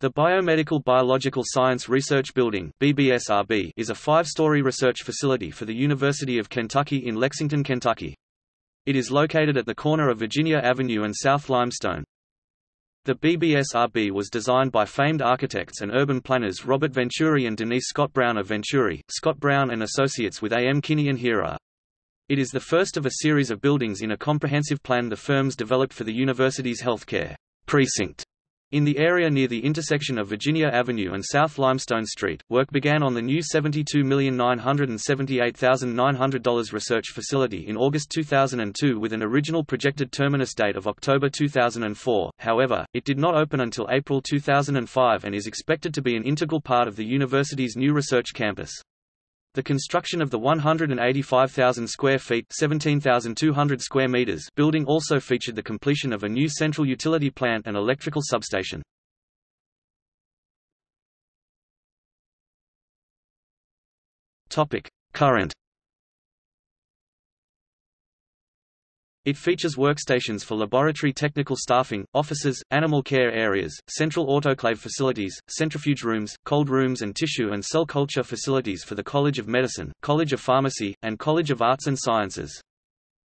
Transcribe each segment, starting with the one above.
The Biomedical Biological Science Research Building BBSRB is a five-story research facility for the University of Kentucky in Lexington, Kentucky. It is located at the corner of Virginia Avenue and South Limestone. The BBSRB was designed by famed architects and urban planners Robert Venturi and Denise Scott Brown of Venturi, Scott Brown and Associates with A. M. Kinney and Hira. It is the first of a series of buildings in a comprehensive plan the firms developed for the university's healthcare precinct. In the area near the intersection of Virginia Avenue and South Limestone Street, work began on the new $72,978,900 research facility in August 2002 with an original projected terminus date of October 2004, however, it did not open until April 2005 and is expected to be an integral part of the university's new research campus. The construction of the 185,000 square feet 17,200 square meters building also featured the completion of a new central utility plant and electrical substation. Topic: Current It features workstations for laboratory technical staffing, offices, animal care areas, central autoclave facilities, centrifuge rooms, cold rooms and tissue and cell culture facilities for the College of Medicine, College of Pharmacy, and College of Arts and Sciences.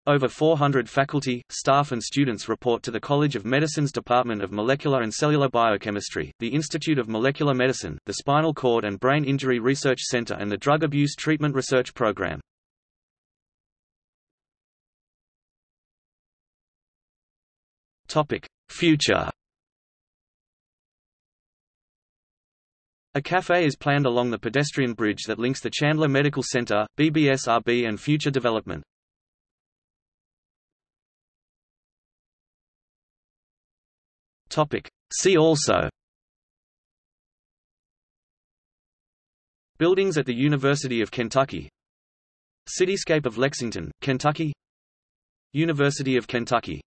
Over 400 faculty, staff and students report to the College of Medicine's Department of Molecular and Cellular Biochemistry, the Institute of Molecular Medicine, the Spinal Cord and Brain Injury Research Center and the Drug Abuse Treatment Research Program. Topic: Future. A cafe is planned along the pedestrian bridge that links the Chandler Medical Center, BBSRB and future development. Topic: See also Buildings at the University of Kentucky Cityscape of Lexington, Kentucky University of Kentucky